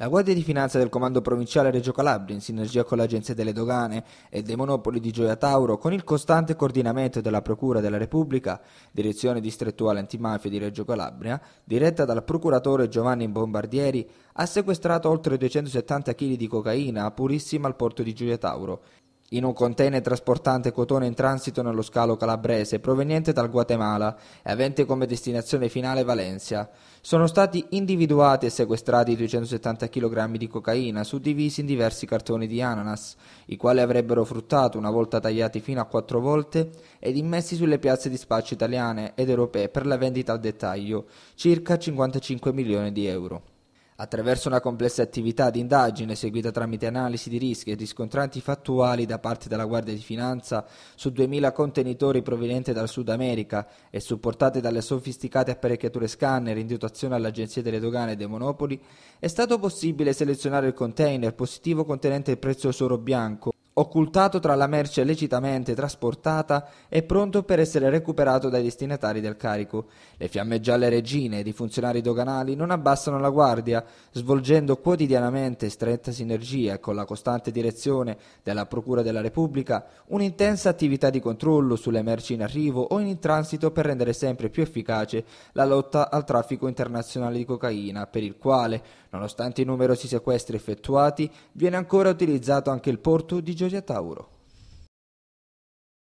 La Guardia di Finanza del Comando Provinciale Reggio Calabria, in sinergia con l'Agenzia delle Dogane e dei Monopoli di Gioia Tauro, con il costante coordinamento della Procura della Repubblica, Direzione Distrettuale Antimafia di Reggio Calabria, diretta dal procuratore Giovanni Bombardieri, ha sequestrato oltre 270 kg di cocaina purissima al porto di Gioia Tauro in un container trasportante cotone in transito nello scalo calabrese proveniente dal Guatemala e avente come destinazione finale Valencia. Sono stati individuati e sequestrati 270 kg di cocaina suddivisi in diversi cartoni di ananas, i quali avrebbero fruttato una volta tagliati fino a quattro volte ed immessi sulle piazze di spaccio italiane ed europee per la vendita al dettaglio, circa 55 milioni di euro. Attraverso una complessa attività di indagine eseguita tramite analisi di rischi e riscontranti fattuali da parte della Guardia di Finanza su 2000 contenitori provenienti dal Sud America e supportate dalle sofisticate apparecchiature scanner in dotazione all'Agenzia delle Dogane e dei Monopoli, è stato possibile selezionare il container positivo contenente il prezioso oro bianco occultato tra la merce lecitamente trasportata e pronto per essere recuperato dai destinatari del carico. Le fiamme gialle regine ed i funzionari doganali non abbassano la guardia, svolgendo quotidianamente stretta sinergia con la costante direzione della Procura della Repubblica un'intensa attività di controllo sulle merci in arrivo o in transito per rendere sempre più efficace la lotta al traffico internazionale di cocaina, per il quale, nonostante i numerosi sequestri effettuati, viene ancora utilizzato anche il porto di Gioia Tauro.